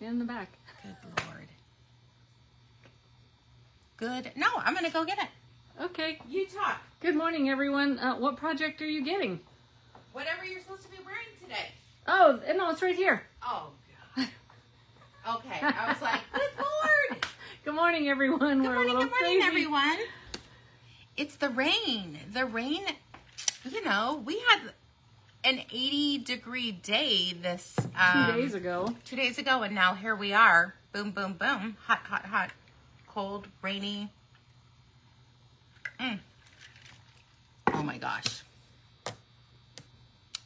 In the back. Good lord. Good. No, I'm gonna go get it. Okay. You talk. Good morning, everyone. Uh, what project are you getting? Whatever you're supposed to be wearing today. Oh, no, it's right here. Oh god. Okay. I was like, good lord. Good morning, everyone. Good We're morning, a little good morning, crazy. everyone. It's the rain. The rain, you know, we had an 80 degree day this um, Two days ago. two days ago, and now here we are. Boom, boom, boom. Hot, hot, hot. Cold, rainy. Mm. Oh my gosh.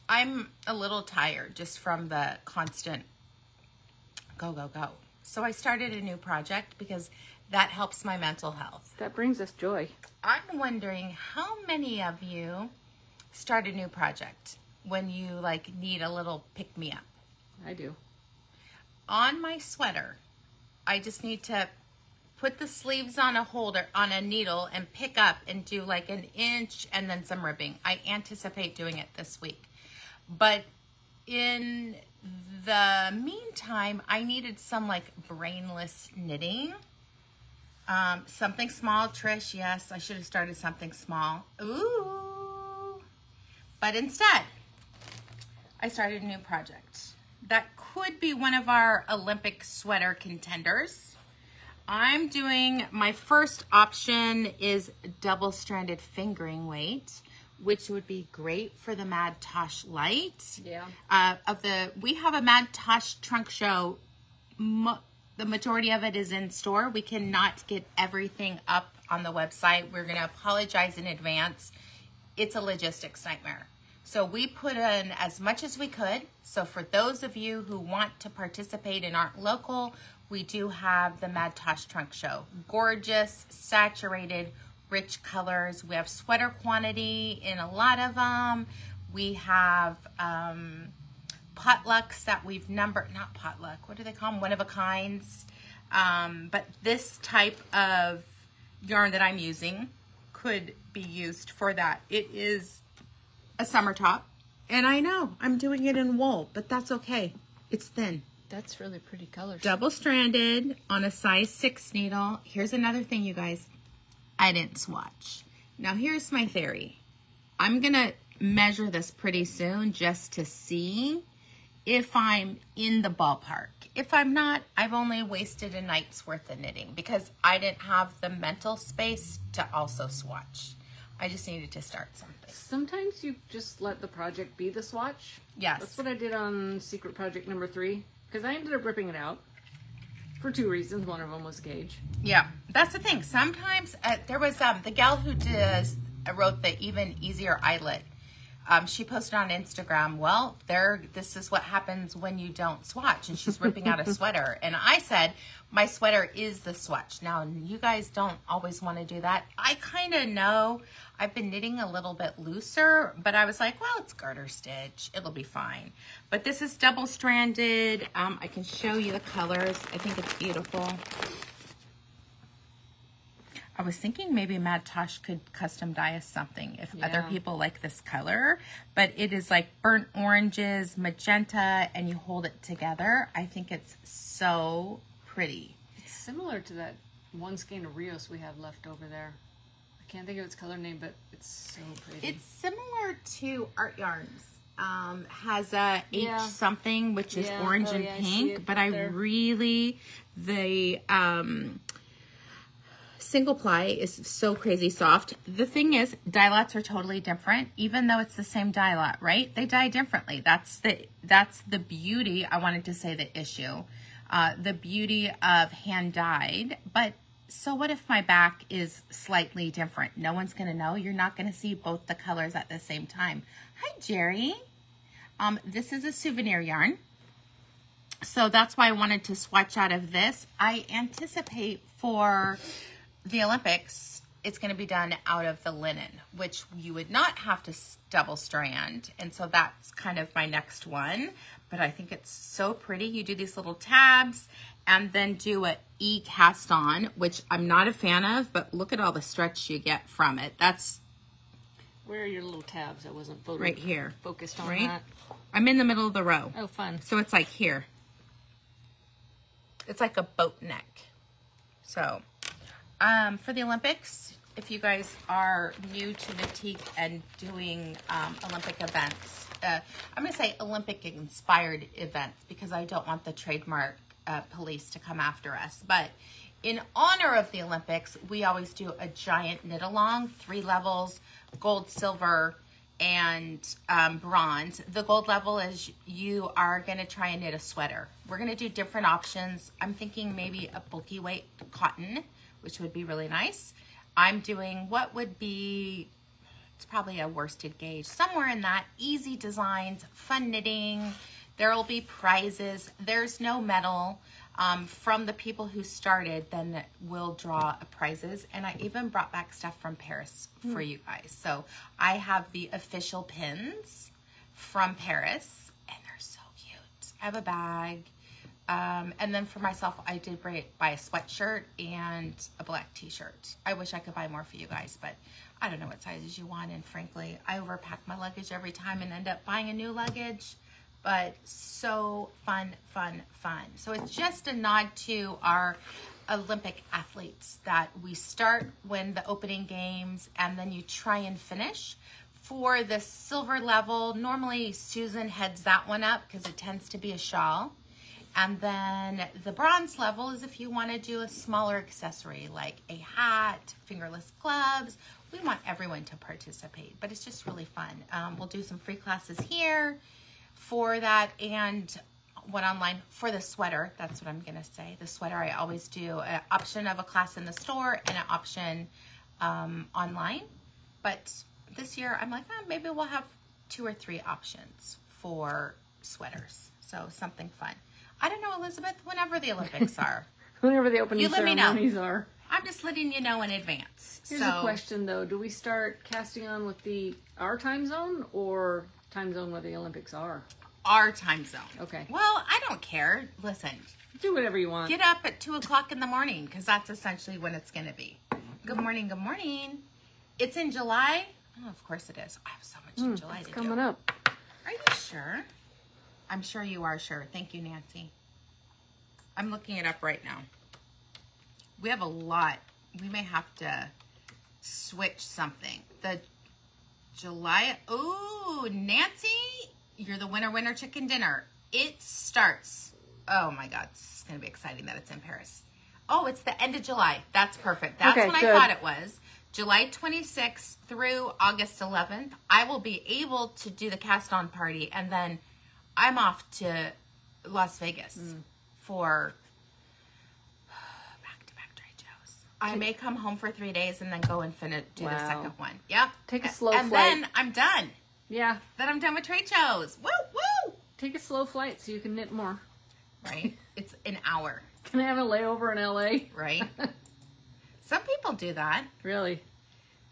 I'm a little tired just from the constant go, go, go. So I started a new project because that helps my mental health. That brings us joy. I'm wondering how many of you start a new project when you like need a little pick me up. I do. On my sweater, I just need to put the sleeves on a holder on a needle and pick up and do like an inch and then some ribbing. I anticipate doing it this week. But in the meantime, I needed some like brainless knitting. Um, something small, Trish. Yes, I should have started something small. Ooh. But instead, I started a new project that could be one of our Olympic sweater contenders. I'm doing my first option is double stranded fingering weight, which would be great for the Mad Tosh Light. Yeah. Uh, of the we have a Mad Tosh trunk show. Mo- the majority of it is in store. We cannot get everything up on the website. We're going to apologize in advance. It's a logistics nightmare. So we put in as much as we could. So for those of you who want to participate and aren't local, we do have the Mad Tosh Trunk Show. Gorgeous, saturated, rich colors. We have sweater quantity in a lot of them. We have um, potlucks that we've numbered, not potluck, what do they call them? One of a kinds. Um, but this type of yarn that I'm using could be used for that. It is a summer top. And I know I'm doing it in wool, but that's okay. It's thin. That's really pretty colors. Double stranded on a size six needle. Here's another thing, you guys. I didn't swatch. Now, here's my theory. I'm going to measure this pretty soon just to see if I'm in the ballpark. If I'm not, I've only wasted a night's worth of knitting because I didn't have the mental space to also swatch. I just needed to start something. Sometimes you just let the project be the swatch. Yes. That's what I did on secret project number three. Because I ended up ripping it out. For two reasons. One of them was gauge. Yeah, that's the thing. Sometimes uh, there was um the gal who does uh, wrote the even easier eyelet. Um, she posted on Instagram. Well, there. This is what happens when you don't swatch, and she's ripping out a sweater. And I said, my sweater is the swatch. Now, you guys don't always want to do that. I kind of know. I've been knitting a little bit looser, but I was like, well, it's garter stitch. It'll be fine. But this is double stranded. Um, I can show you the colors. I think it's beautiful. I was thinking maybe Mad Tosh could custom dye us something if other people like this color, but it is like burnt oranges, magenta, and you hold it together. I think it's so pretty. It's similar to that one skein of Rios we have left over there. I can't think of its color name, but it's so pretty. It's similar to Art Yarns. Um, has a H Yeah. something which is Yeah. orange Oh, and yeah, I pink, it but I there. really the um single ply is so crazy soft. The thing is, dye lots are totally different, even though it's the same dye lot, right? They dye differently. That's the that's the beauty. I wanted to say the issue, uh, the beauty of hand dyed. But so what if my back is slightly different? No one's gonna know. You're not gonna see both the colors at the same time. Hi, Jerry. Um, this is a souvenir yarn. So that's why I wanted to swatch out of this. I anticipate for the Olympics, it's going to be done out of the linen, which you would not have to double strand. And so that's kind of my next one. But I think it's so pretty. You do these little tabs and then do a E cast on, which I'm not a fan of, but look at all the stretch you get from it. That's Where are your little tabs? I wasn't photo- right here. focused on Right? that. I'm in the middle of the row. Oh, fun. So it's like here. It's like a boat neck. So, um, for the Olympics, if you guys are new to Knitique and doing um, Olympic events, uh, I'm going to say Olympic inspired events because I don't want the trademark uh, police to come after us. But in honor of the Olympics, we always do a giant knit along, three levels, gold, silver, and um, bronze. The gold level is you are going to try and knit a sweater. We're going to do different options. I'm thinking maybe a bulky weight cotton, which would be really nice. I'm doing what would be, it's probably a worsted gauge, somewhere in that. Easy designs, fun knitting. There will be prizes. There's no medal um, from the people who started, then we'll draw prizes. And I even brought back stuff from Paris for you guys. So I have the official pins from Paris, and they're so cute. I have a bag. Um, and then for myself, I did buy, buy a sweatshirt and a black t-shirt. I wish I could buy more for you guys, but I don't know what sizes you want. And frankly, I overpack my luggage every time and end up buying a new luggage but so fun, fun, fun. So it's just a nod to our Olympic athletes that we start when the opening games and then you try and finish. For the silver level, normally Susan heads that one up because it tends to be a shawl. And then the bronze level is if you want to do a smaller accessory like a hat, fingerless gloves. We want everyone to participate, but it's just really fun. Um, we'll do some free classes here for that and one online for the sweater. That's what I'm going to say. The sweater, I always do an option of a class in the store and an option um, online. But this year, I'm like, oh, maybe we'll have two or three options for sweaters. So something fun. I don't know, Elizabeth, whenever the Olympics are. whenever the opening You let me know. ceremonies are. I'm just letting you know in advance. Here's so, a question though: Do we start casting on with the our time zone or time zone where the Olympics are? Our time zone. Okay. Well, I don't care. Listen, Do whatever you want. get up at two o'clock in the morning because that's essentially when it's going to be. Good morning. Good morning. It's in July. Oh, of course it is. I have so much in July Hmm, it's to coming do. up. Are you sure? I'm sure you are sure. Thank you, Nancy. I'm looking it up right now. We have a lot. We may have to switch something. The July. Ooh, Nancy, you're the winner, winner chicken dinner. It starts. Oh my God, it's going to be exciting that it's in Paris. Oh, it's the end of July. That's perfect. That's Okay, when good. I thought it was. July 26th through August 11th. I will be able to do the cast on party and then I'm off to Las Vegas Mm. for back to back trade shows. I may come home for three days and then go and finish do the second one. Yep. Take a slow and flight. then I'm done. Yeah, Then I'm done with trade shows. Woo woo! take a slow flight so you can knit more. Right? it's an hour, Can I have a layover in LA? right? Some people do that. Really?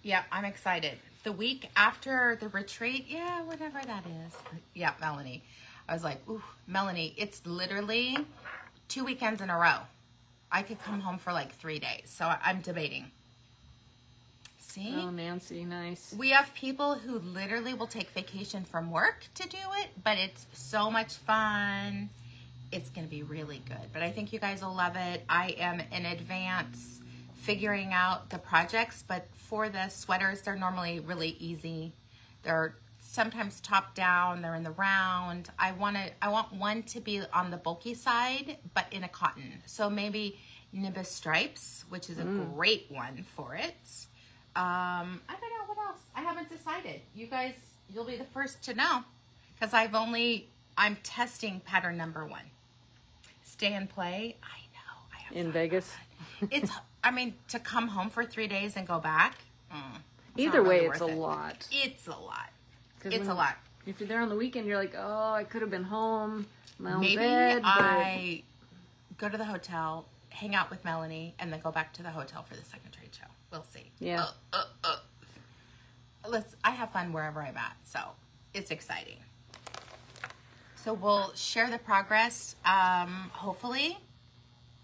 Yeah, I'm excited. The week after the retreat, yeah, whatever that is. Yeah, Melanie. I was like, ooh, Melanie, it's literally two weekends in a row. I could come home for like three days. So I'm debating. See? Oh, Nancy, nice. We have people who literally will take vacation from work to do it, but it's so much fun. It's going to be really good. But I think you guys will love it. I am in advance figuring out the projects, but for the sweaters, they're normally really easy. They're sometimes top down, they're in the round. I want to I want one to be on the bulky side, but in a cotton. So maybe Nimbus Stripes, which is a great one for it. Um, I don't know what else. I haven't decided. You guys, you'll be the first to know because I've only I'm testing pattern number one. Stay and play. I know. I have In. Vegas? It's. I mean, to come home for three days and go back. mm, Either way, really it's a it. lot. It's a lot. It's a lot. If you're there on the weekend, you're like, oh, I could have been home, my own Maybe bed. but- I go to the hotel, hang out with Melanie, and then go back to the hotel for the second trade show. We'll see. Yeah. Uh, uh, uh. Let's. I have fun wherever I'm at, so it's exciting. So we'll share the progress. Um, hopefully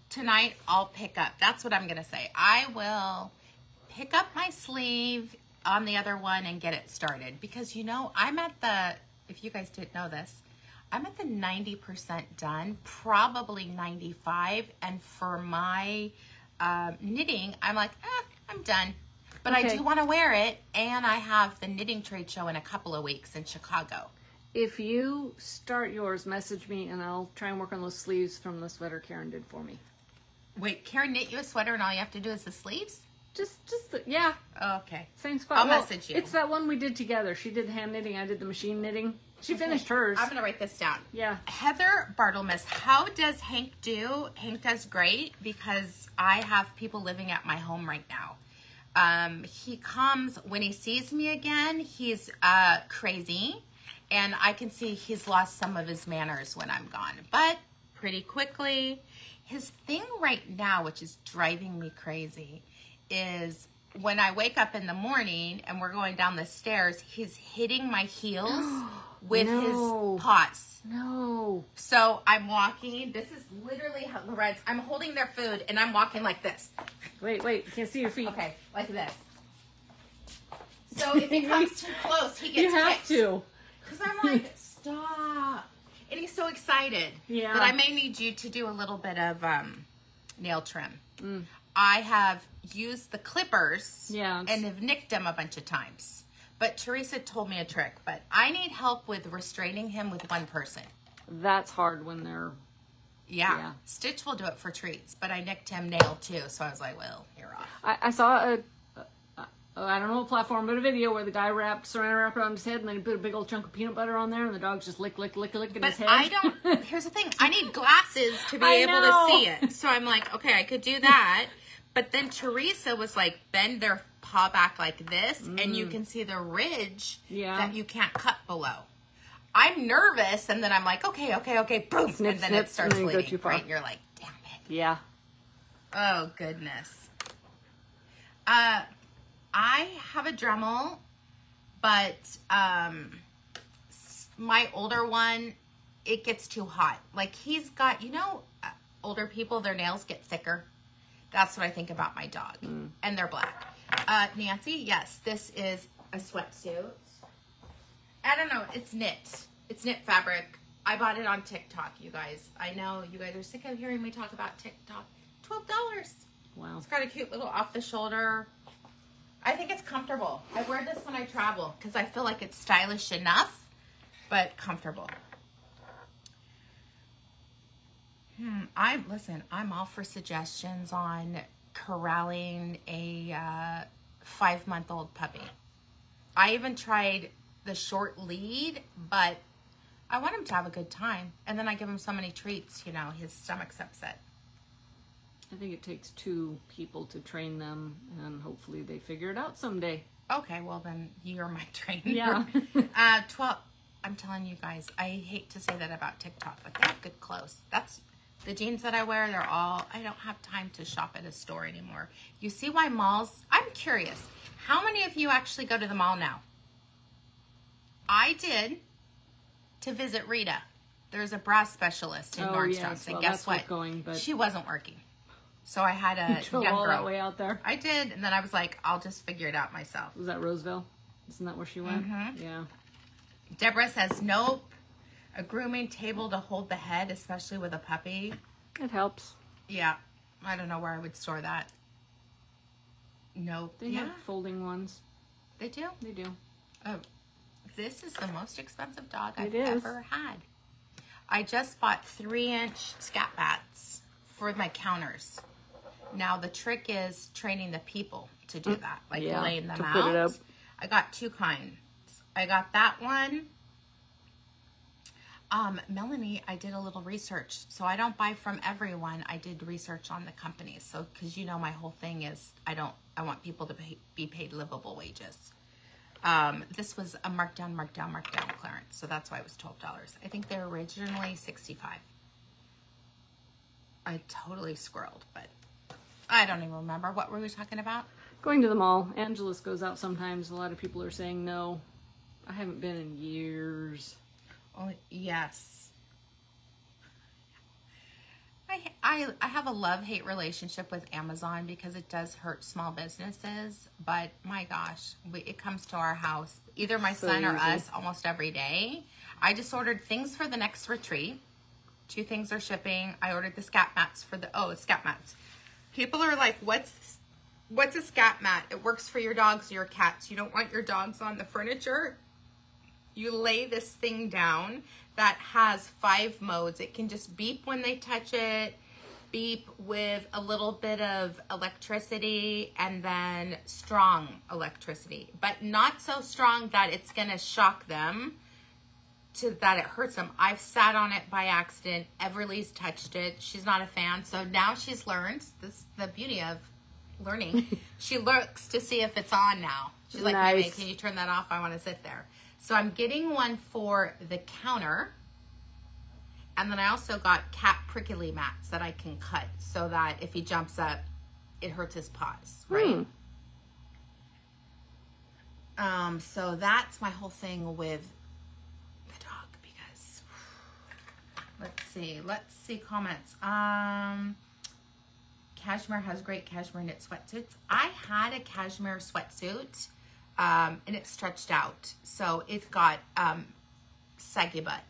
tonight I'll pick up. That's what I'm gonna say. I will pick up my sleeve on the other one and get it started because you know I'm at the. If you guys didn't know this, I'm at the 90% done, probably 95. And for my uh, knitting, I'm like, eh, I'm done. But I do want to wear it, and I have the knitting trade show in a couple of weeks in Chicago. If you start yours, message me and I'll try and work on those sleeves from the sweater Karen did for me. Wait, Karen knit you a sweater, and all you have to do is the sleeves? Just, just the, yeah, Okay. same spot. I'll message you. It's that one we did together. She did the hand knitting. I did the machine knitting. She finished hers. I'm going to write this down. yeah. Heather Bartlemus, how does Hank do? Hank does great because I have people living at my home right now. Um, he comes when he sees me again. He's uh, crazy, and I can see he's lost some of his manners when I'm gone. But pretty quickly, his thing right now, which is driving me crazy, is when I wake up in the morning and we're going down the stairs, he's hitting my heels with No. his paws. No. So I'm walking. This is literally how Lorenz. I'm holding their food and I'm walking like this. Wait, wait. You Can't see your feet. Okay, like this. So if he comes too close, he gets You have kicked. to. Because I'm like, stop. And he's so excited Yeah. that I may need you to do a little bit of um, nail trim. Mm. I have used the clippers Yeah, and have nicked him a bunch of times. But Teresa told me a trick. But I need help with restraining him with one person. That's hard when they're. Yeah. Yeah. Stitch will do it for treats, but I nicked him nail too, so I was like, well, you're off. I, I saw a. a- I don't know what platform, but a video where the guy wrapped saran wrap around his head and then he put a big old chunk of peanut butter on there and the dog's just lick, lick, lick, licking But his head. I don't. Here's the thing: I need glasses to be I able know. to see it. So I'm like, okay, I could do that. But then Teresa was like, bend their paw back like this, and you can see the ridge Mm. Yeah. that you can't cut below. I'm nervous, and then I'm like, okay, okay, okay, boom, Snip, and then snip, it starts and you bleeding. too. Right, and you're like, damn it. yeah. Oh goodness. Uh, I have a Dremel, but um, my older one, it gets too hot. Like he's got, you know, uh, older people, their nails get thicker. That's what I think about my dog, and they're black. Uh, Nancy, yes, this is a sweatsuit. I don't know. It's knit. It's knit fabric. I bought it on TikTok, you guys. I know you guys are sick of hearing me talk about TikTok. Twelve dollars. Wow. It's got a cute little off the shoulder. I think it's comfortable. I wear this when I travel because I feel like it's stylish enough, but comfortable. Hmm. I listen. I'm all for suggestions on corralling a uh, five month old puppy. I even tried the short lead, but I want him to have a good time. And then I give him so many treats, you know, his stomach's upset. I think it takes two people to train them and hopefully they figure it out someday. Okay, well then you're my trainer. Yeah. uh, twelve. I'm telling you guys, I hate to say that about TikTok, but they have good clothes. That's the jeans that I wear. They're all. I don't have time to shop at a store anymore. You see why malls? I'm curious. How many of you actually go to the mall now? I did to visit Rita. There's a bra specialist in Oh, Nordstrom's, yes. and Well, guess what? going, but- She wasn't working, so I had a Drove young all girl. that way out there. I did, and then I was like, I'll just figure it out myself. Was that Roseville? Isn't that where she went? Mhm. Yeah. Deborah says, nope. A grooming table to hold the head, especially with a puppy. It helps. Yeah, I don't know where I would store that. Nope. They yeah, have folding ones. they do. They do. Oh, this is the most expensive dog I've ever had. I just bought three inch scat mats for my counters. Now the trick is training the people to do that, like Mm, yeah, laying them to out. put it up. I got two kinds. I got that one. Um, Melanie, I did a little research, so I don't buy from everyone. I did research on the companies, so because you know my whole thing is I don't I want people to pay, be paid livable wages. Um, this was a markdown, markdown, markdown clearance, so that's why it was twelve dollars. I think they're originally sixty five. I totally squirreled, but I don't even remember what were we talking about. Going to the mall. Angelus goes out sometimes. A lot of people are saying no. I haven't been in years. Oh yes. I, I, I have a love hate relationship with Amazon because it does hurt small businesses. But my gosh, we, it comes to our house, either my So son or us, almost every day. I just ordered things for the next retreat. Two things are shipping. I ordered the scat mats for the oh scat mats. People are like, what's what's a scat mat? It works for your dogs or your cats. You don't want your dogs on the furniture. You lay this thing down that has five modes. It can just beep when they touch it, beep with a little bit of electricity, and then strong electricity, but not so strong that it's gonna shock them to that it hurts them. I've sat on it by accident. Everly's touched it. She's not a fan. So now she's learned. This is the beauty of learning. she looks to see if it's on now. She's like, Nice. Mimi, can you turn that off? I want to sit there. So I'm getting one for the counter. And then I also got cat prickly mats that I can cut so that if he jumps up, it hurts his paws, right? Um, so that's my whole thing with the dog because let's see, let's see comments. Um Cashmere has great cashmere knit sweatsuits. I had a cashmere sweatsuit um and it stretched out. So it's got um saggy butt,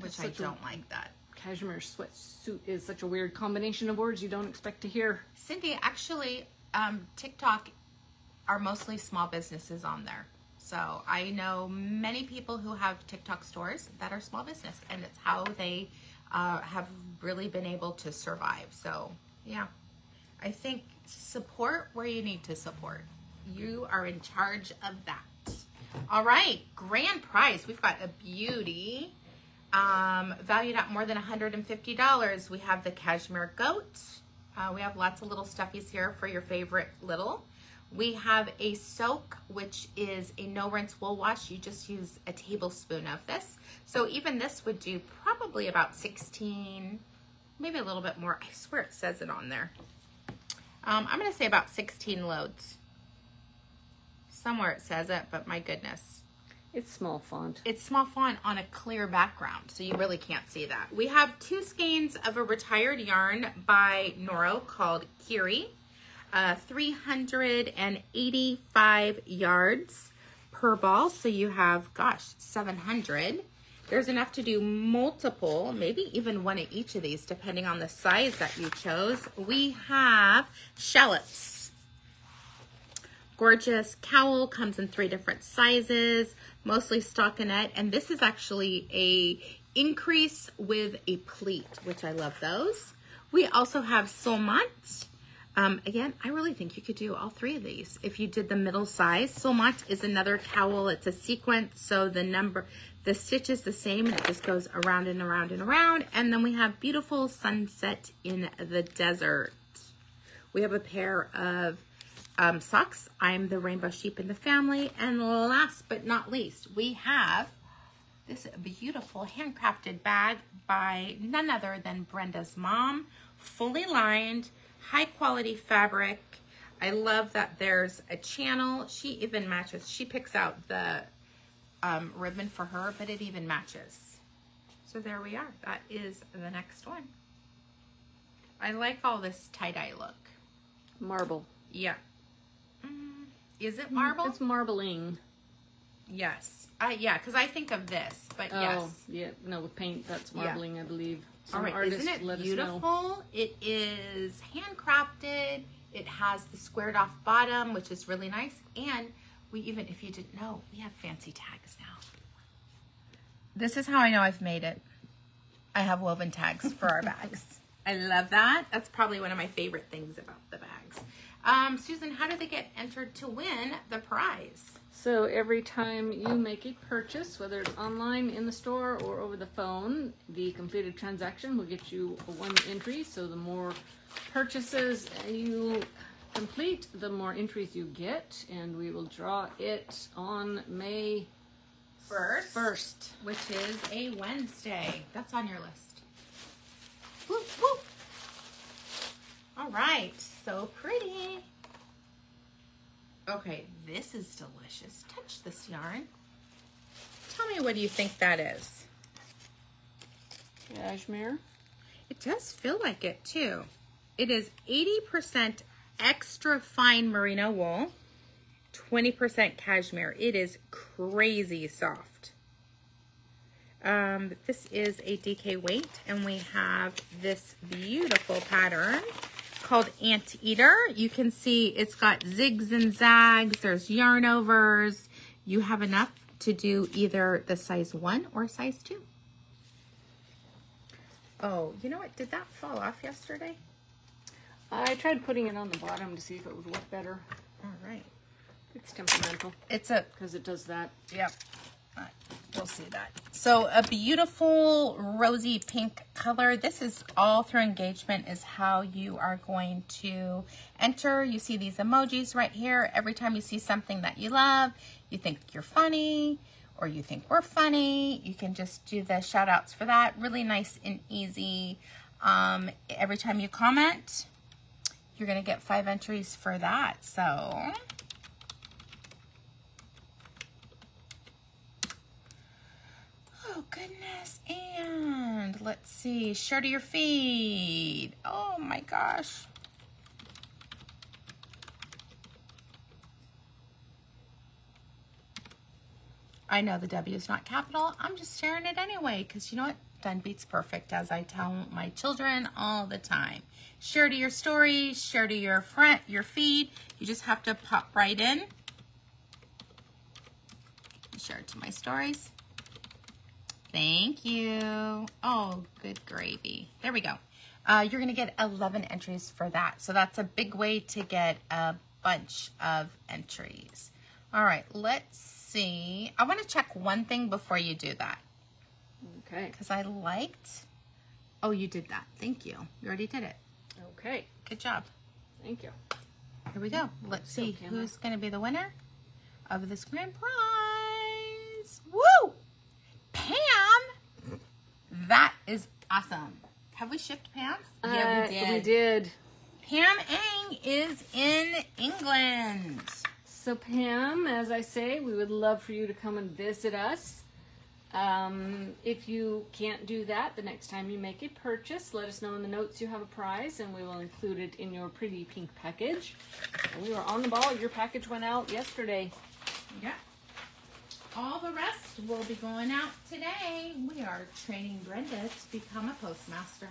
which I don't like that. Cashmere sweatsuit is such a weird combination of words you don't expect to hear. Cindy, actually, um, TikTok are mostly small businesses on there. So I know many people who have TikTok stores that are small business, and it's how they uh, have really been able to survive. So yeah, I think support where you need to support. You are in charge of that. All right, grand prize. We've got a beauty um, valued at more than $150. We have the cashmere goat. Uh, we have lots of little stuffies here for your favorite little. We have a soak, which is a no rinse wool wash. You just use a tablespoon of this. So even this would do probably about 16, maybe a little bit more. I swear it says it on there. Um, I'm going to say about 16 loads. Somewhere it says it, but my goodness. It's small font. It's small font on a clear background, so you really can't see that. We have two skeins of a retired yarn by Noro called Kiri. Uh, 385 yards per ball, so you have, gosh, 700. There's enough to do multiple, maybe even one of each of these, depending on the size that you chose. We have shallots gorgeous cowl comes in three different sizes mostly stockinette. And this is actually a increase with a pleat which i love those. We also have solmont um, again i really think you could do all three of these. If you did the middle size solmont is another cowl. It's a sequence so the number the stitch is the same. And it just goes around and around and around. And then we have beautiful sunset in the desert. We have a pair of um, socks. I'm the rainbow sheep in the family. And last but not least, we have this beautiful handcrafted bag by none other than Brenda's mom. Fully lined, high quality fabric. I love that there's a channel. She even matches. She picks out the um, ribbon for her, but it even matches. So there we are. That is the next one. I like all this tie-dye look. Marble. Yeah. Mm, is it marble? It's marbling. yes. Uh, yeah, because I think of this, but Oh, yes. yeah. No, with paint, that's Yeah. marbling, I believe. All Some right, artist isn't it let beautiful? It is handcrafted. It has the squared off bottom, which is really nice. And we even, if you didn't know, we have fancy tags now. This is how I know I've made it. I have woven tags for our bags. I love that. That's probably one of my favorite things about the bags. Um, Susan, how do they get entered to win the prize? So every time you make a purchase, whether it's online, in the store, or over the phone, the completed transaction will get you one entry. So the more purchases you complete, the more entries you get, and we will draw it on May First, first. which is a Wednesday. That's on your list. Whoop, whoop. All right, so pretty. Okay, this is delicious. Touch this yarn. Tell me what do you think that is? Cashmere. It does feel like it too. It is 80% extra fine merino wool, 20% cashmere. It is crazy soft. Um, this is a DK weight, and we have this beautiful pattern called Anteater. You can see it's got zigs and zags. There's yarn overs. You have enough to do either the size one or size two. Oh, you know what? Did that fall off yesterday? I tried putting it on the bottom to see if it would work better. All right. It's temperamental It's a because it does that. Yep. Alright, We'll see that. So a beautiful rosy pink color. This is all through engagement is how you are going to enter. You see these emojis right here. Every time you see something that you love, you think you're funny or you think we're funny, you can just do the shout outs for that. Really nice and easy. Um, every time you comment, you're going to get five entries for that. So Oh, goodness. And let's see. Share to your feed. Oh, my gosh. I know the W is not capital. I'm just sharing it anyway because you know what? Done beats perfect, as I tell my children all the time. Share to your stories, share to your friend, your feed. You just have to pop right in. Share to my stories. Thank you. Oh, good gravy. There we go. Uh, you're going to get 11 entries for that. So that's a big way to get a bunch of entries. All right, let's see. I want to check one thing before you do that Okay. because I liked. Oh, you did that. Thank you. You already did it. Okay. Good job. Thank you. Here we go. Let's see who's going to be the winner of this grand prize. Woo! That is awesome. Have we shipped Pam's? Uh, We did. We did. Pam Ang is in England. So Pam, as I say, we would love for you to come and visit us. Um, if you can't do that, the next time you make a purchase, let us know in the notes you have a prize, and we will include it in your pretty pink package. We were on the ball. Your package went out yesterday. Yeah. All the rest will be going out today. We are training Brenda to become a postmaster.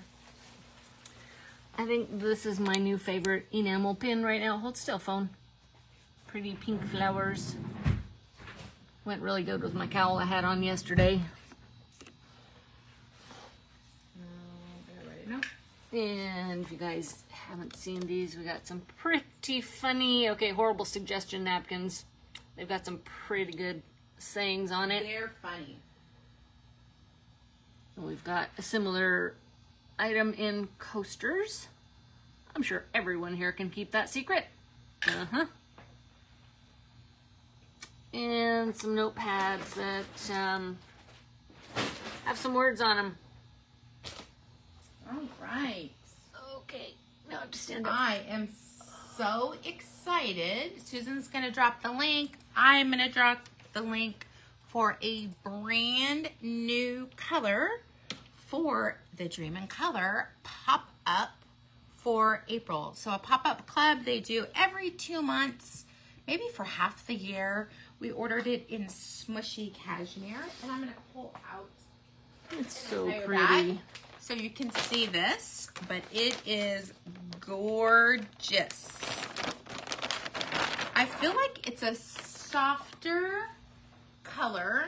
I think this is my new favorite enamel pin right now. Hold still, phone. Pretty pink flowers. Went really good with my cowl I had on yesterday. And if you guys haven't seen these, we got some pretty funny, okay, horrible suggestion napkins. They've got some pretty good sayings on it. They're funny. We've got a similar item in coasters. I'm sure everyone here can keep that secret. Uh huh. And some notepads that um, have some words on them. All right. Okay, now I have to stand up. I am so excited. Susan's going to drop the link. I'm going to drop the link for a brand new color for the Dream in Color pop up for April. So, a pop up club they do every two months, maybe for half the year. We ordered it in Smooshy cashmere, and I'm going to pull out It's so pretty. so you can see this, but it is gorgeous. I feel like it's a softer color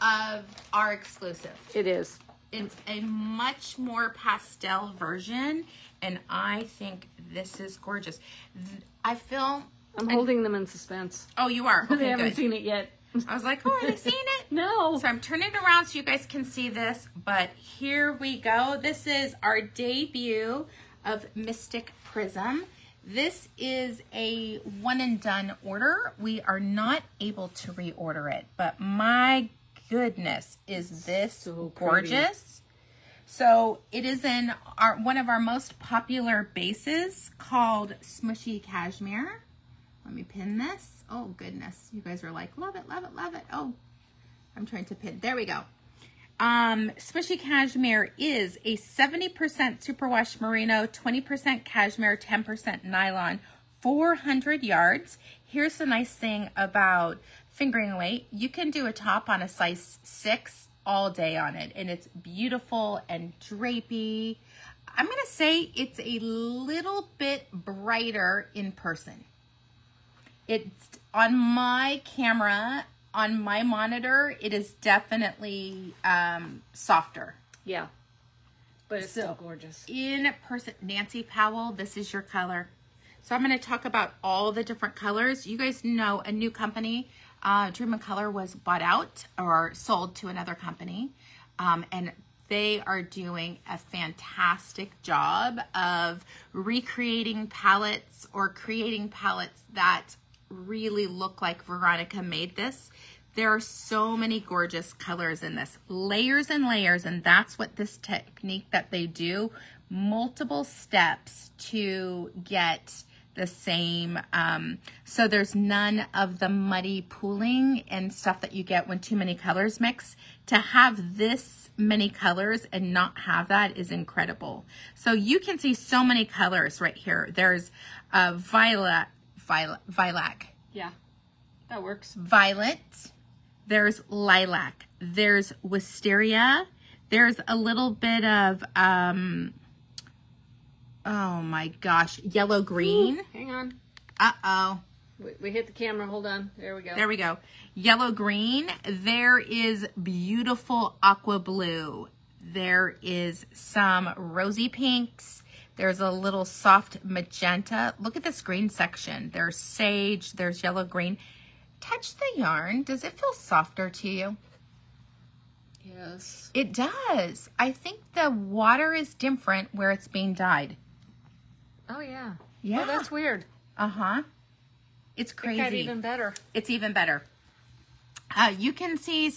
of our exclusive. It is. It's a much more pastel version, and I think this is gorgeous. I feel. I'm holding them in suspense. Oh, you are. they haven't good. seen it yet. I was like, oh, are they seeing it? No. So I'm turning it around so you guys can see this, but here we go. This is our debut of Mystic Prism. This is a one and done order. We are not able to reorder it, but my goodness, is this So pretty. gorgeous? So it is in our one of our most popular bases called Smooshy Cashmere. Let me pin this. Oh goodness, you guys are like, love it, love it, love it. Oh, I'm trying to pin. There we go. Um, Smooshy Cashmere is a 70% superwash merino, 20% cashmere, 10% nylon, 400 yards. Here's the nice thing about fingering weight. You can do a top on a size six all day on it and it's beautiful and drapey. I'm going to say it's a little bit brighter in person. It's on my camera, on my monitor, it is definitely um, softer. Yeah. But it's So- still gorgeous. In person, Nancy Powell, this is your color. So I'm going to talk about all the different colors. You guys know a new company, uh, Dream in Color, was bought out or sold to another company, um, and they are doing a fantastic job of recreating palettes or creating palettes that really look like Veronica made this. There are so many gorgeous colors in this, layers and layers, and that's what this technique that they do, multiple steps to get the same. Um, so there's none of the muddy pooling and stuff that you get when too many colors mix. To have this many colors and not have that is incredible. So you can see so many colors right here. There's uh, violet, violet, Yeah. That works. violet, there's lilac, there's wisteria, there's a little bit of um oh my gosh, yellow green. Hang on. Uh-oh. We, we hit the camera. Hold on. There we go. There we go. Yellow green. There is beautiful aqua blue. There is some rosy pinks. There's a little soft magenta. Look at this green section. There's sage. There's yellow green. Touch the yarn. Does it feel softer to you? yes. It does. I think the water is different where it's being dyed. Oh, yeah. Yeah. Oh, that's weird. Uh huh. It's crazy. It even better. it's even better. Uh, you can see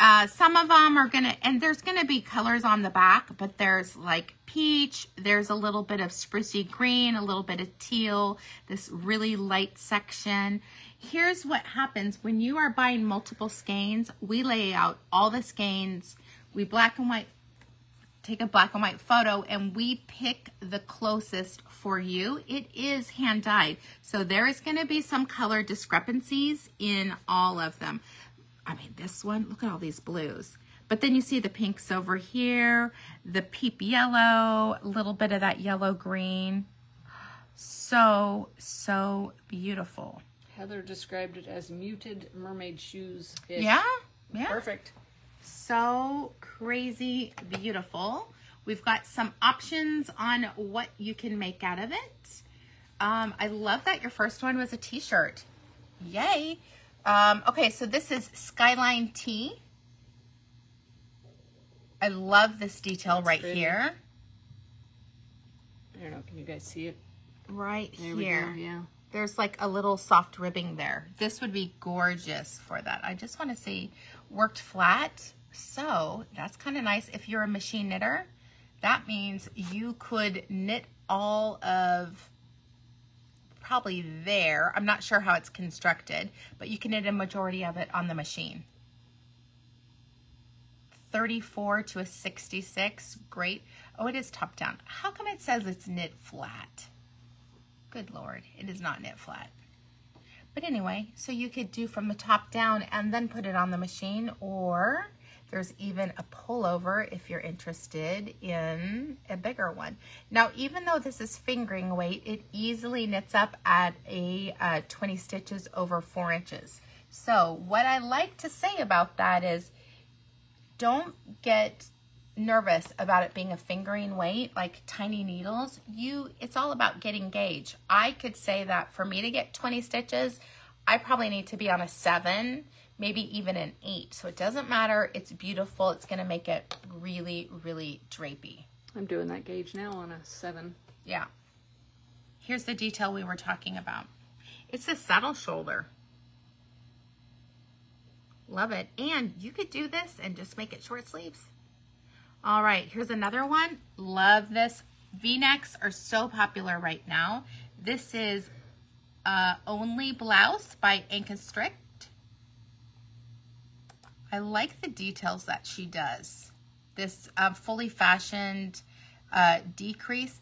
uh, some of them are gonna, and there's gonna be colors on the back, but there's like peach, there's a little bit of sprucey green, a little bit of teal, this really light section. Here's what happens when you are buying multiple skeins. We lay out all the skeins, we black and white take a black and white photo and we pick the closest for you. It is hand dyed. So there is going to be some color discrepancies in all of them. I mean, this one, look at all these blues. But then you see the pinks over here, the peep yellow, a little bit of that yellow green. So, so beautiful. Heather described it as muted mermaid shoes. Yeah, yeah. Perfect. so crazy beautiful. We've got some options on what you can make out of it. Um, I love that your first one was a t-shirt. Yay. Um, okay, so this is Skyline Tee. I love this detail That's right pretty. here. I don't know. Can you guys see it? Right There here. we go. Yeah. There's like a little soft ribbing there. This would be gorgeous for that. I just want to see worked flat. So that's kind of nice. If you're a machine knitter, that means you could knit all of probably there. I'm not sure how it's constructed, but you can knit a majority of it on the machine. 34 to a 66. Great. Oh, it is top down. How come it says it's knit flat? Good Lord, it is not knit flat. But anyway, so you could do from the top down and then put it on the machine, or there's even a pullover if you're interested in a bigger one. Now, even though this is fingering weight, it easily knits up at a uh, 20 stitches over four inches. So what I like to say about that is don't get nervous about it being a fingering weight like tiny needles you it's all about getting gauge i could say that for me to get 20 stitches i probably need to be on a seven maybe even an eight so it doesn't matter it's beautiful it's going to make it really really drapey I'm doing that gauge now on a seven. yeah here's the detail we were talking about it's a saddle shoulder love it and you could do this and just make it short sleeves all right, here's another one. Love this. V-necks are so popular right now. This is uh, Onli Blouse by Anka Strict. I like the details that she does. This uh, fully fashioned uh, decrease.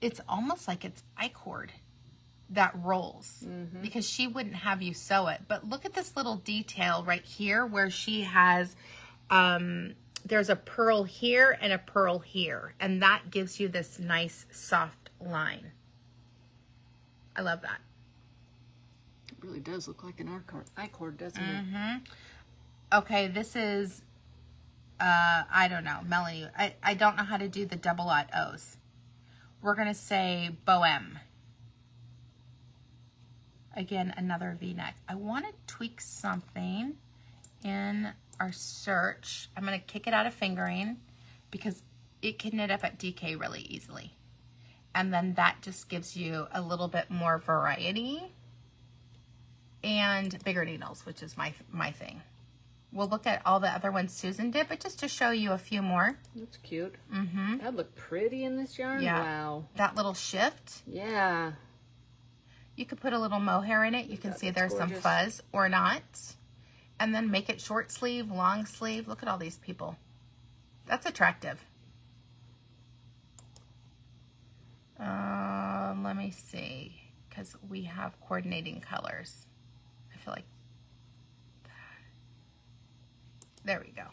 It's almost like it's I-cord. that rolls because she wouldn't have you sew it. But look at this little detail right here where she has um there's a purl here and a purl here and that gives you this nice soft line. I love that. It really does look like an I-cord, I-cord doesn't Mm-hmm. Okay, this is uh I don't know, Melanie. I, I don't know how to do the double aught O's. We're gonna say Bohem. Again, another V-neck. I want to tweak something in our search. I'm gonna kick it out of fingering because it can knit up at DK really easily. And then that just gives you a little bit more variety and bigger needles, which is my my thing. We'll look at all the other ones Susan did, but just to show you a few more. That's cute. Mm-hmm. That'd look pretty in this yarn. Yeah. Wow. That little shift, Yeah. you could put a little mohair in it. You can Yeah, see there's some fuzz or not. And then make it short sleeve, long sleeve. Look at all these people. That's attractive. Um, let me see, because we have coordinating colors. I feel like There we go.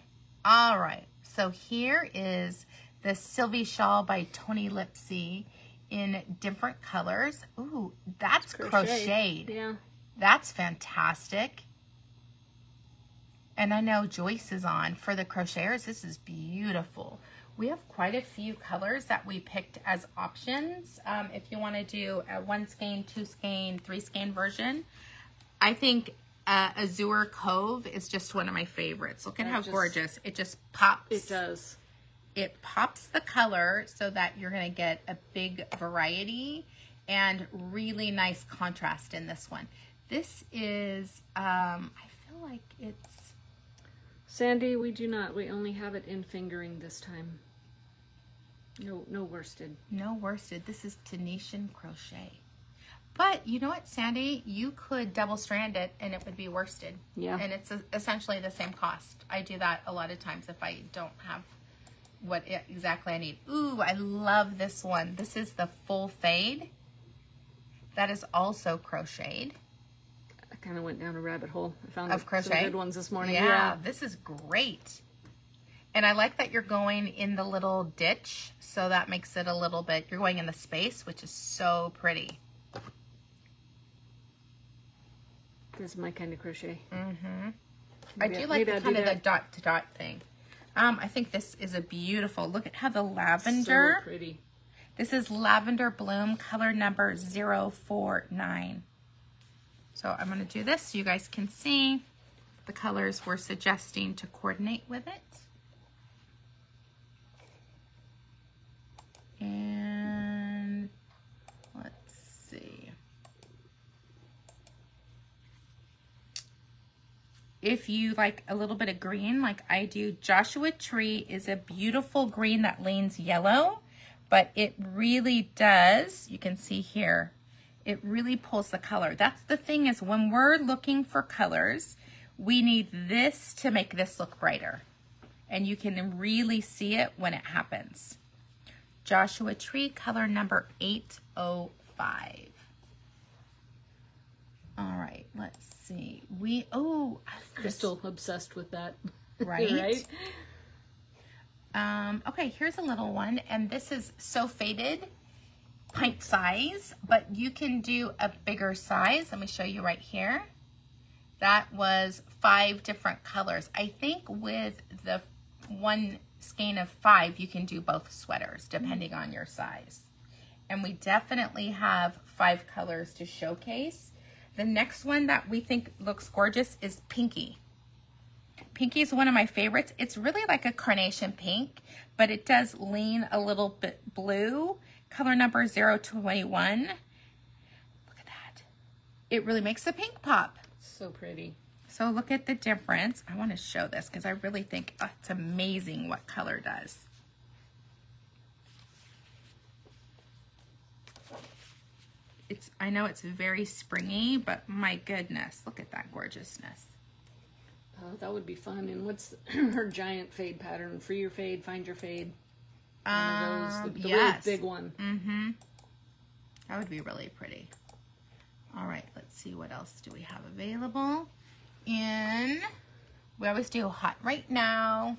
All right. So here is the Sylvie shawl by Toni Lipsey in different colors. Ooh, that's crocheted. Yeah. That's fantastic. And I know Joyce is on for the crocheters. This is beautiful. We have quite a few colors that we picked as options. Um, if you want to do a one skein, two skein, three skein version, I think uh, Azure Cove is just one of my favorites. Look at how just- gorgeous. It just pops. It does. It pops the color so that you're going to get a big variety and really nice contrast in this one. This is, um, I feel like it's, Sandy, we do not. We only have it in fingering this time. No, no worsted. no worsted. This is Tunisian crochet. But you know what, Sandy? You could double strand it and it would be worsted. Yeah. And it's a, essentially the same cost. I do that a lot of times if I don't have what exactly I need. Ooh, I love this one. This is the full fade. That is also crocheted. I kind of went down a rabbit hole. I found Of some good ones this morning. Yeah, Yeah. this is great. And I like that you're going in the little ditch, so that makes it a little bit, you're going in the space, which is so pretty. This is my kind of crochet. Mm-hmm. I do like the I'll do kind of the dot to dot thing. Um, I think this is a beautiful, look at how the lavender, So pretty. this is lavender bloom color number 049. So I'm going to do this so you guys can see the colors we're suggesting to coordinate with it. And let's see. If you like a little bit of green, like I do, Joshua Tree is a beautiful green that leans yellow, but it really does, you can see here, it really pulls the color. That's the thing is when we're looking for colors, we need this to make this look brighter. And you can really see it when it happens. Joshua Tree, color number 805. All right, let's see. We, oh, Crystal obsessed with that. Right? right? Um, okay, here's a little one, and this is so faded, pint size, but you can do a bigger size. Let me show you right here. That was five different colors. I think with the one skein of five, you can do both sweaters depending on your size. And we definitely have five colors to showcase. The next one that we think looks gorgeous is Pinky. Pinky is one of my favorites. It's really like a carnation pink, but it does lean a little bit blue. Color number 021. Look at that. It really makes the pink pop. So pretty. So look at the difference. I want to show this because I really think oh, it's amazing what color does. It's I know it's very springy, but my goodness, look at that gorgeousness. Oh, that would be fun. And what's her giant fade pattern? Free your fade, find your fade. One of Um, those, the, the yes. really big one. Mm-hmm. That would be really pretty. All right, let's see what else do we have available. In, we always do hot right now.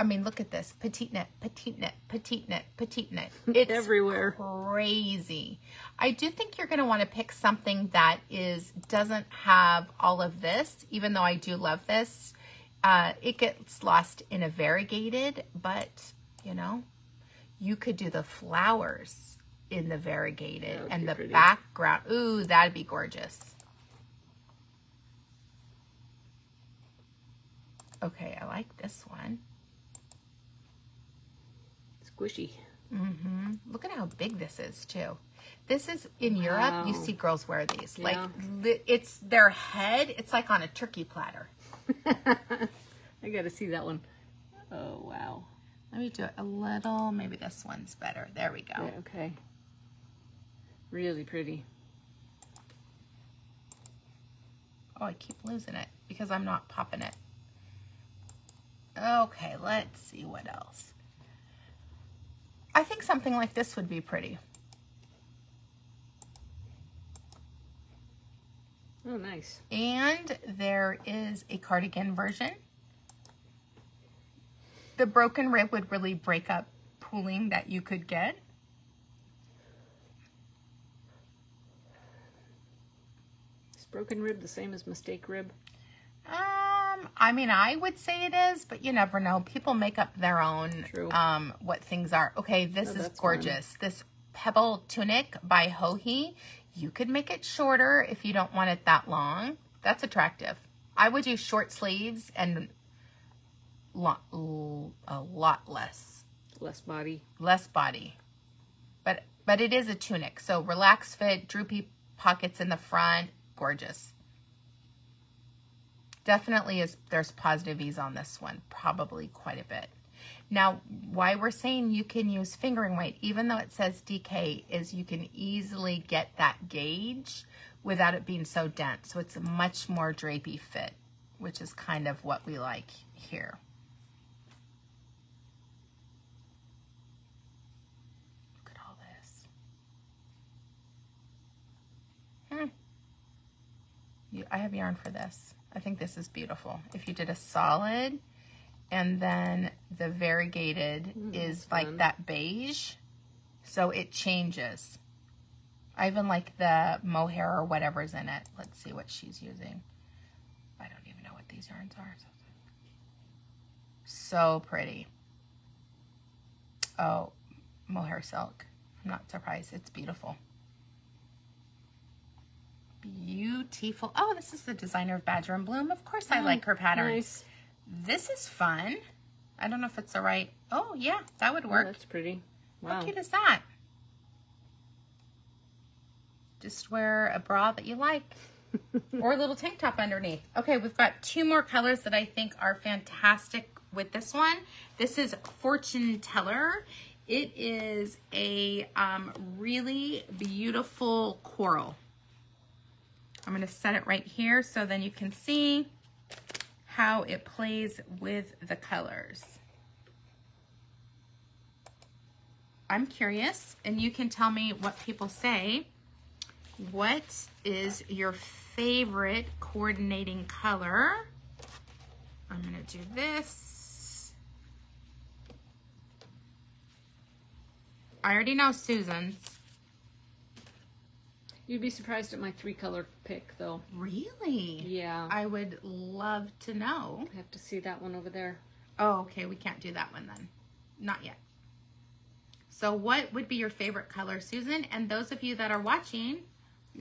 I mean, look at this. Petite knit, petite knit, petite knit, petite knit. It's Everywhere. crazy. I do think you're going to want to pick something that is doesn't have all of this, even though I do love this. Uh, it gets lost in a variegated, but you know, you could do the flowers in the variegated and the pretty. background. Ooh, that'd be gorgeous. Okay, I like this one. Squishy. Mm-hmm. Look at how big this is too. This is in Europe. You see girls wear these. Yeah. Like it's their head. It's like on a turkey platter. I gotta see that one. Oh wow. Let me do it a little. Maybe this one's better. There we go. Yeah, okay. Really pretty. Oh, I keep losing it because I'm not popping it. Okay, let's see what else. I think something like this would be pretty. Oh, nice. And there is a cardigan version. The broken rib would really break up pooling that you could get. Is broken rib the same as mistake rib? Uh, Um, I mean, I would say it is, but you never know. People make up their own True. um what things are. Okay, this Oh, is gorgeous. This pebble tunic by Hohi. You could make it shorter if you don't want it that long. That's attractive. I would do short sleeves and lot, a lot less Less body. less body. But but it is a tunic. So relaxed fit, droopy pockets in the front, gorgeous. Definitely is there's positive ease on this one, probably quite a bit. Now, why we're saying you can use fingering weight, even though it says DK, is you can easily get that gauge without it being so dense. So it's a much more drapey fit, which is kind of what we like here. Look at all this. Hmm. I have yarn for this. I think this is beautiful. If you did a solid and then the variegated mm-hmm. is like fun. that beige, so it changes. I even like the mohair or whatever's in it. Let's see what she's using. I don't even know what these yarns are. So pretty. Oh, mohair silk. I'm not surprised. It's beautiful. Beautiful. Oh, this is the designer of Badger and Bloom. Of course, I like her patterns. Nice. This is fun. I don't know if it's the right. Oh, yeah, that would Oh, work. that's pretty. Wow. How cute is that? Just wear a bra that you like or a little tank top underneath. Okay, we've got two more colors that I think are fantastic with this one. This is Fortune Teller. It is a um, really beautiful coral. I'm going to set it right here so then you can see how it plays with the colors. I'm curious, and you can tell me what people say. What is your favorite coordinating color? I'm going to do this. I already know Susan's. You'd be surprised at my three color pick, though. Really? Yeah. I would love to know. I have to see that one over there. Oh, okay. We can't do that one then. Not yet. So, what would be your favorite color, Susan? And those of you that are watching,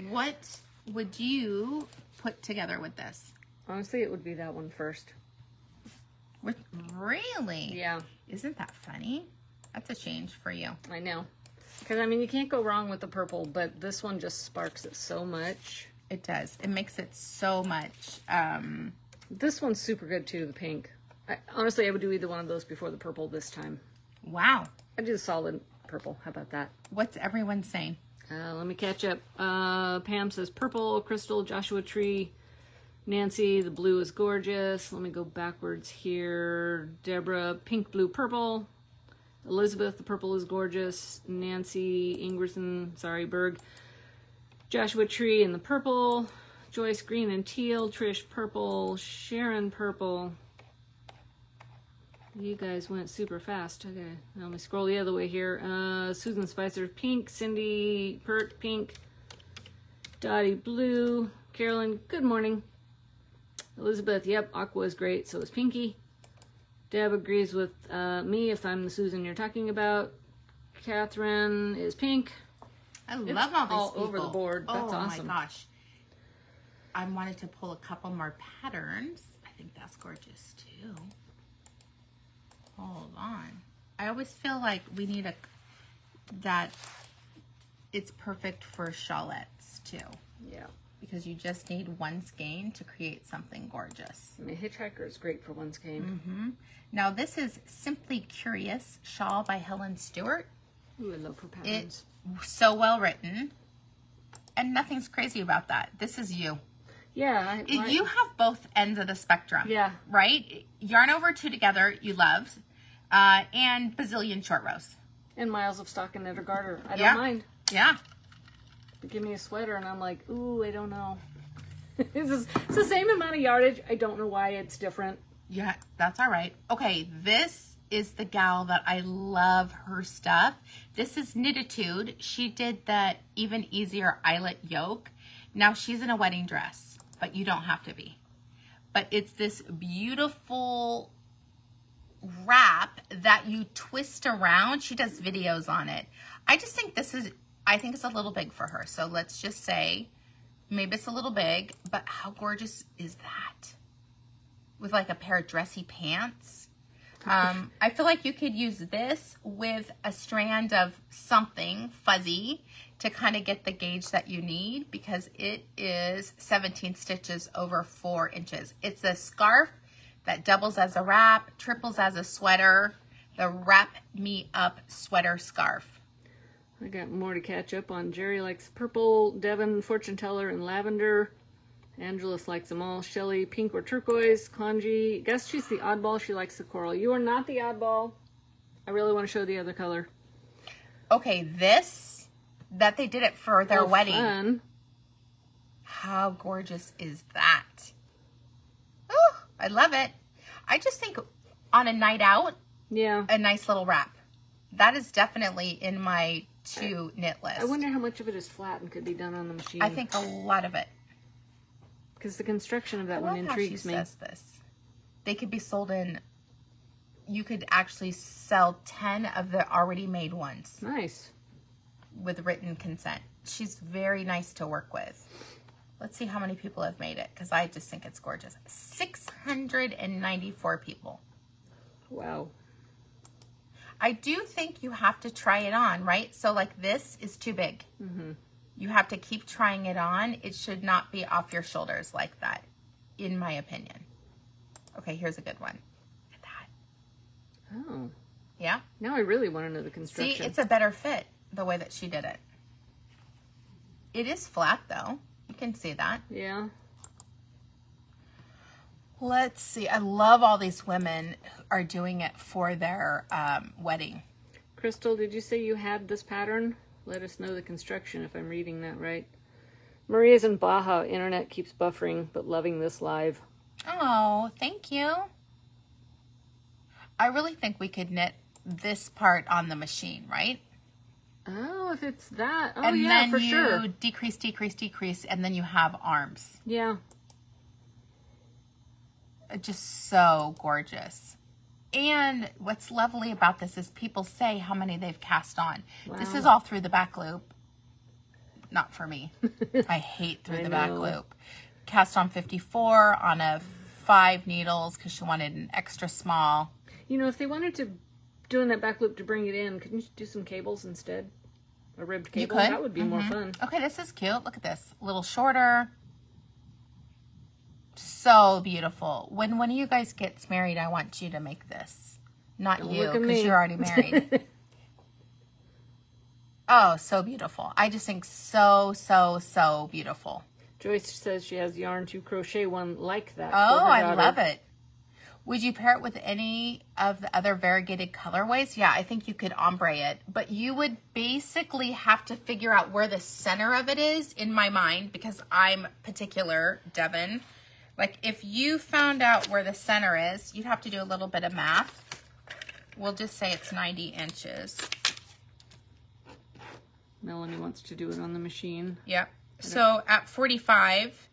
what would you put together with this? Honestly, it would be that one first. With really? Yeah, Isn't that funny? That's a change for you. I know. Because, I mean, you can't go wrong with the purple, but this one just sparks it so much. It does. It makes it so much. Um, This one's super good, too, the pink. I, honestly, I would do either one of those before the purple this time. wow. I'd do the solid purple. How about that? What's everyone saying? Uh, let me catch up. Uh, Pam says purple, crystal, Joshua tree. Nancy, the blue is gorgeous. Let me go backwards here. Deborah, pink, blue, purple. Elizabeth, the purple is gorgeous. Nancy Ingerson, sorry, Berg. Joshua Tree in the purple, Joyce green and teal, Trish purple, Sharon purple. You guys went super fast. Okay, let me scroll the other way here. Uh, Susan Spicer pink, Cindy Pert pink, Dottie blue, Carolyn. Good morning. Elizabeth, yep, aqua is great. So is Pinky. Deb agrees with uh, me if I'm the Susan you're talking about. Catherine is pink. I love all these all people. over the board. That's oh awesome. my gosh. I wanted to pull a couple more patterns. I think that's gorgeous too. Hold on. I always feel like we need a that it's perfect for shawlettes too. Yeah. Because you just need one skein to create something gorgeous. I mean, Hitchhiker is great for one skein. Now this is Simply Curious Shawl by Helen Stewart. Ooh, I love her It's so well written. And nothing's crazy about that. This is you. yeah. I, You have both ends of the spectrum. Yeah. Right? Yarn over two together, you loved. Uh, and bazillion short rows. and miles of stockinette or garter. I don't Yeah. mind. Yeah. Give me a sweater, and I'm like, ooh, I don't know. it's, just- it's the same amount of yardage. I don't know why it's different. Yeah, that's all right. Okay, this is the gal that I love her stuff. This is Knititude. She did that even easier eyelet yoke. Now she's in a wedding dress, but you don't have to be. But it's this beautiful wrap that you twist around. She does videos on it. I just think this is, I think it's a little big for her. So let's just say maybe it's a little big, but how gorgeous is that? With like a pair of dressy pants. Um, I feel like you could use this with a strand of something fuzzy to kind of get the gauge that you need because it is 17 stitches over four inches. It's a scarf that doubles as a wrap, triples as a sweater, the wrap me up sweater scarf. I got more to catch up on. Jerry likes purple, Devon, fortune teller, and lavender. Angelus likes them all. Shelly, pink or turquoise. Kanji, guess she's the oddball. She likes the coral. You are not the oddball. I really want to show the other color. Okay, this that they did it for their Oh, wedding. fun. How gorgeous is that? Oh, I love it. I just think on a night out, Yeah. a nice little wrap. That is definitely in my to knit list. I wonder how much of it is flat and could be done on the machine. I think a lot of it. because the construction of that I one love how she intrigues me. says this. They could be sold in. You could actually sell ten of the already made ones Nice. with written consent. She's very nice to work with. Let's see how many people have made it because I just think it's gorgeous. Six hundred and ninety-four people. Wow. I do think you have to try it on, right? So, like, this is too big. Mm-hmm. You have to keep trying it on. It should not be off your shoulders like that, in my opinion. Okay, here's a good one. Look at that. Oh. Yeah. Now I really want to know the construction. See, it's a better fit the way that she did it. It is flat, though. You can see that. yeah. Let's see. I love all these women who are doing it for their um, wedding. Crystal, did you say you had this pattern? Let us know the construction if I'm reading that right. Maria's in Baja. Internet keeps buffering, but loving this live. Oh, thank you. I really think we could knit this part on the machine, right? Oh, if it's that. Oh, and yeah, then for you sure. decrease, decrease, decrease, and then you have arms. Yeah. Just so gorgeous. And what's lovely about this is people say how many they've cast on. This is all through the back loop. Not for me. I hate through I the back loop. Cast on 54 on a five needles because she wanted an extra small. You know, if they wanted to doing that back loop to bring it in, couldn't you do some cables instead? A ribbed You cable? could. That would be more mm-hmm. fun. Okay, this is cute. Look at this. A little shorter. So beautiful. When one of you guys gets married, I want you to make this. Not Don't you, because you're already married. oh, so beautiful. I just think so, so, so beautiful. Joyce says she has yarn to crochet one like that. Oh, I love it. Would you pair it with any of the other variegated colorways? Yeah, I think you could ombre it, but you would basically have to figure out where the center of it is in my mind because I'm particular, Devin. Like if you found out where the center is, you'd have to do a little bit of math. We'll just say it's 90 inches. Melanie wants to do it on the machine. Yep. So at 45,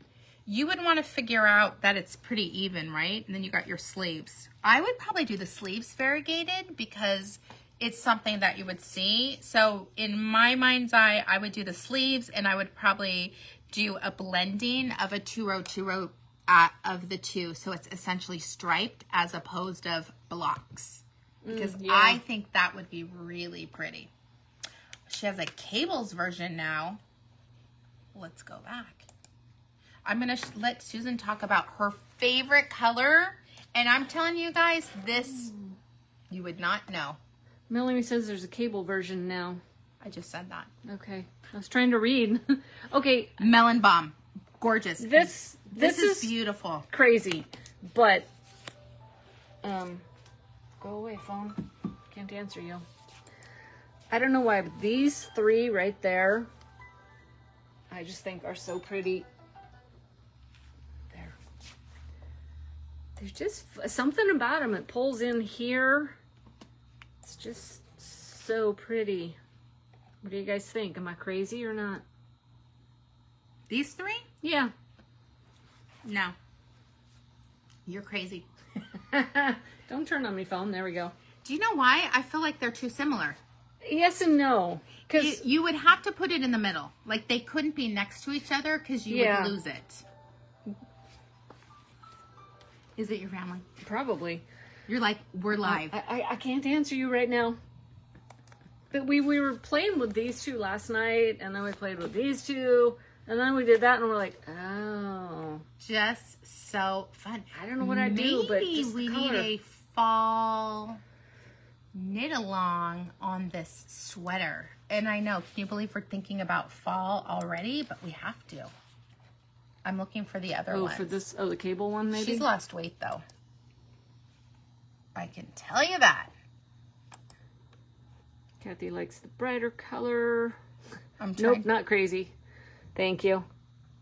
you would want to figure out that it's pretty even, right? And then you got your sleeves. I would probably do the sleeves variegated because it's something that you would see. So in my mind's eye, I would do the sleeves and I would probably do a blending of a two row, two row uh, of the two. So it's essentially striped as opposed of blocks. Because yeah. I think that would be really pretty. She has a cables version now. Let's go back. I'm going to let Susan talk about her favorite color. And I'm telling you guys, this you would not know. Melanie says there's a cable version now. I just said that. Okay. I was trying to read. okay, Melon Bomb. Gorgeous. this this, this, is, is beautiful. crazy, but um, go away, phone. Can't answer you. I don't know why, but these three right there, I just think are so pretty. There. There's just something about them. It pulls in here. It's just so pretty. What do you guys think? Am I crazy or not? These three? Yeah. No. You're crazy. Don't turn on me, phone. There we go. Do you know why? I feel like they're too similar. Yes and no. You, Because you would have to put it in the middle. Like they couldn't be next to each other because you Yeah. would lose it. Is it your family? probably. You're like, we're live. I, I, I can't answer you right now. But we, we were playing with these two last night, and then we played with these two, and then we did that, and we're like, oh. Just so fun. I don't know what I do, but Maybe just we need a fall knit along on this sweater. And I know, can you believe we're thinking about fall already? But we have to. I'm looking for the other Oh, ones. for this, oh, the cable one, maybe? She's lost weight though. I can tell you that. Kathy likes the brighter color. I'm trying. Nope, not crazy. Thank you.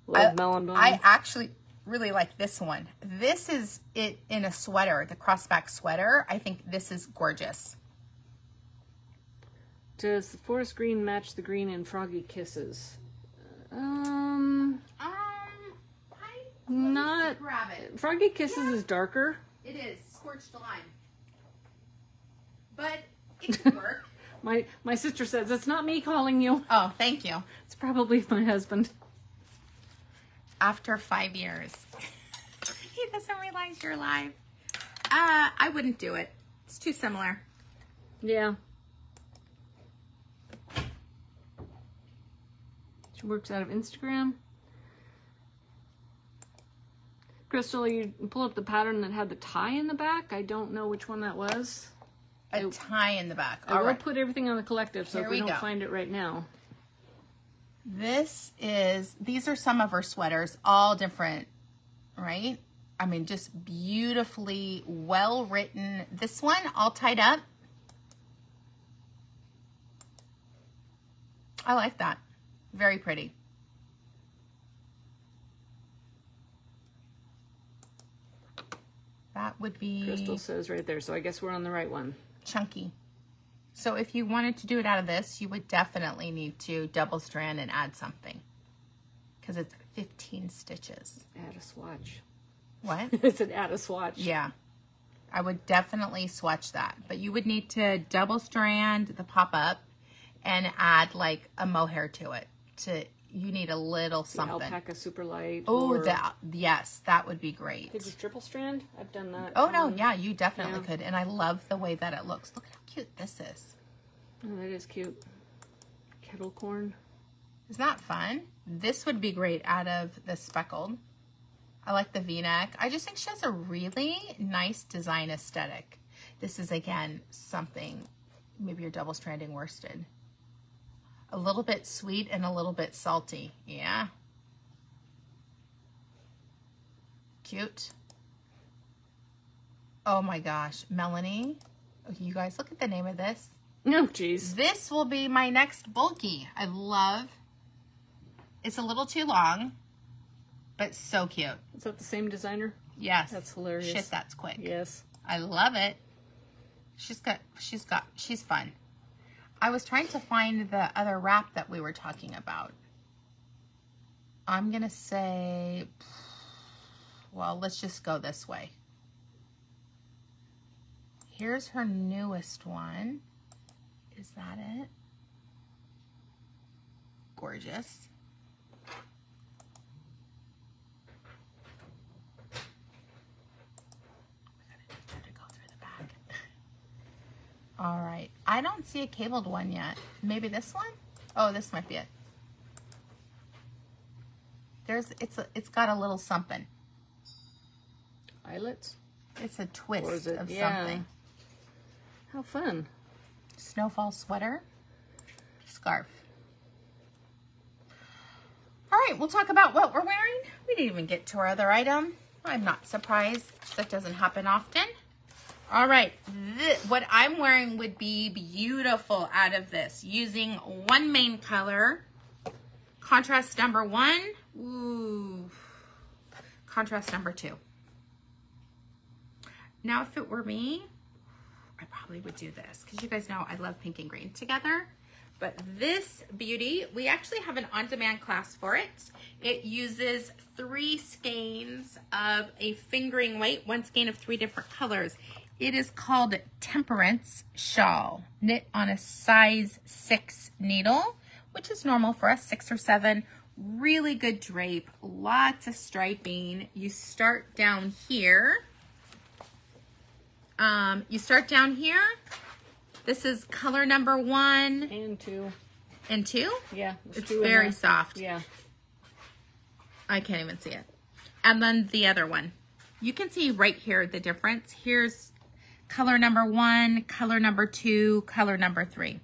Love I, melon. I actually really like this one. This is it in a sweater, the crossback sweater. I think this is gorgeous. Does the forest green match the green in Froggy Kisses? Um, Um, not. grab it. Froggy Kisses is darker. It is scorched lime, but it could work. My my sister says it's not me calling you. oh, thank you. It's probably my husband. After five years, he doesn't realize you're live. Uh, I wouldn't do it. It's too similar. Yeah. She works out of Instagram. Crystal, you pull up the pattern that had the tie in the back. I don't know which one that was. A tie in the back. I will right. put everything on the collective, so Here if we, we don't go. find it right now. This is, these are some of her sweaters, all different, right? I mean, just beautifully well written. This one, all tied up. I like that. Very pretty. That would be Crystal says right there, so I guess we're on the right one. chunky. So if you wanted to do it out of this, you would definitely need to double strand and add something. Because it's 15 stitches. Add a swatch. What? I said add a swatch. yeah. I would definitely swatch that. But you would need to double strand the pop-up and add like a mohair to it. To You need a little something. The alpaca super light. Oh, that yes, that would be great. Could you triple strand? I've done that. Oh no, Um, yeah, you definitely yeah. could. And I love the way that it looks. Look how cute this is. Oh, that is cute. Kettle corn. Is that fun? This would be great out of the speckled. I like the v-neck. I just think she has a really nice design aesthetic. This is, again, something, maybe you're double stranding worsted. A little bit sweet and a little bit salty. Yeah. Cute. Oh my gosh, Melanie. You guys, look at the name of this. Oh, jeez. This will be my next bulky. I love. It's a little too long, but so cute. Is that the same designer? Yes, That's hilarious. Shit, that's quick. Yes. I love it. She's got. She's got. She's fun. I was trying to find the other wrap that we were talking about. I'm gonna say. Well, let's just go this way. Here's her newest one. Is that it? Gorgeous. to go through the back. All right. I don't see a cabled one yet. Maybe this one? Oh, this might be it. There's it's a, it's got a little something. Eyelets? It's a twist it? of Yeah. something. How fun. Snowfall sweater, scarf. All right, we'll talk about what we're wearing. We didn't even get to our other item. I'm not surprised. That doesn't happen often. All right, th- what I'm wearing would be beautiful out of this using one main color. Contrast number one. Ooh. Contrast number two. Now, if it were me, I probably would do this because you guys know I love pink and green together. But this beauty, we actually have an on-demand class for it. It uses three skeins of a fingering weight, one skein of three different colors. It is called Temperance Shawl, knit on a size six needle, which is normal for us, six or seven. Really good drape, lots of striping. You start down here. Um, you start down here. This is color number one And two. and two. Yeah. It's two very soft. Yeah. I can't even see it. And then the other one. You can see right here the difference. Here's color number one, color number two, color number three.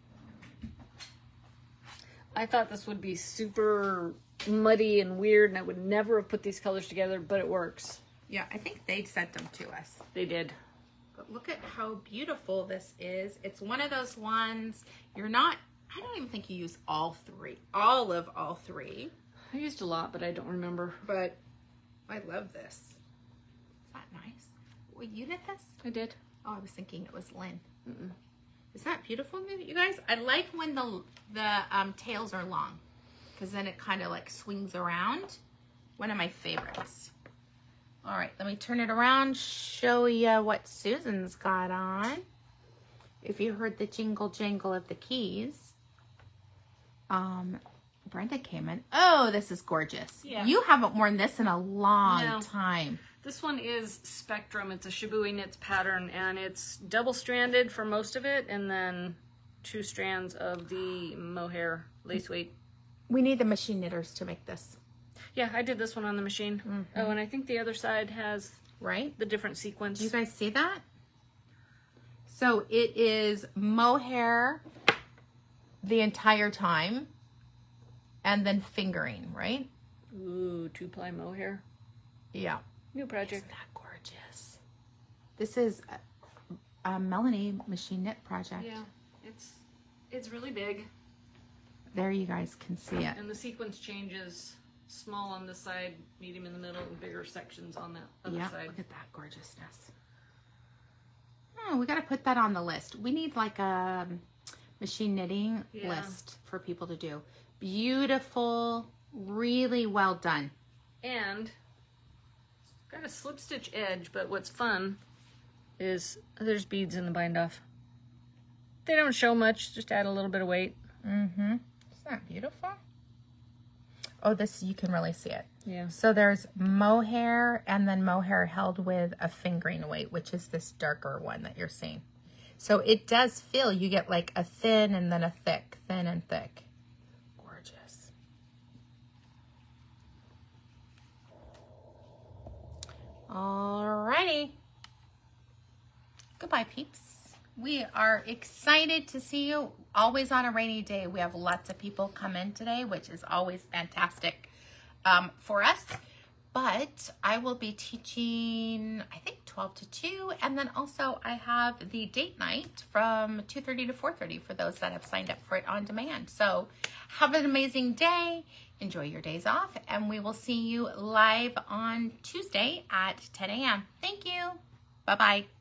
I thought this would be super muddy and weird, and I would never have put these colors together, but it works. Yeah, I think they sent them to us. They did. But look at how beautiful this is. It's one of those ones you're not, I don't even think you use all three, all of all three. I used a lot, but I don't remember. But I love this. Is that nice? Well, you did this? I did. Oh, I was thinking it was Lynn. Is that beautiful, you guys? I like when the the um, tails are long, because then it kind of like swings around. One of my favorites. All right, let me turn it around, show you what Susan's got on. If you heard the jingle jangle of the keys, um, Brenda came in. Oh, this is gorgeous. Yeah. You haven't worn this in a long No. time. This one is Spectrum. It's a Shibui knits pattern, and it's double stranded for most of it, and then two strands of the mohair lace weight. We need the machine knitters to make this, Yeah, I did this one on the machine. Mm-hmm. Oh, and I think the other side has right? the different sequence. Do you guys see that? So it is mohair the entire time and then fingering, right? Ooh, two ply mohair. Yeah. New project. Isn't that gorgeous? This is a, a Melanie machine knit project. Yeah, it's it's really big, There you guys can see it. and the sequence changes. Small on this side, medium in the middle, and bigger sections on the other Yeah, side. look at that gorgeousness. Oh, we got to put that on the list. We need like a machine knitting Yeah. list for people to do. Beautiful, really well done. And got a slip stitch edge, but what's fun is there's beads in the bind off. They don't show much, just add a little bit of weight. Mm-hmm. Isn't that beautiful? Oh, this, you can really see it. Yeah. So there's mohair and then mohair held with a fingering weight, which is this darker one that you're seeing. So it does feel, you get like a thin and then a thick, thin and thick. Gorgeous. Alrighty. Goodbye, peeps. We are excited to see you. Always on a rainy day. We have lots of people come in today, which is always fantastic um, for us. But I will be teaching, I think, 12 12 to 2. And then also I have the date night from 2.30 to 4.30 for those that have signed up for it on demand. So have an amazing day. Enjoy your days off. And we will see you live on Tuesday at 10 a.m. Thank you. Bye-bye.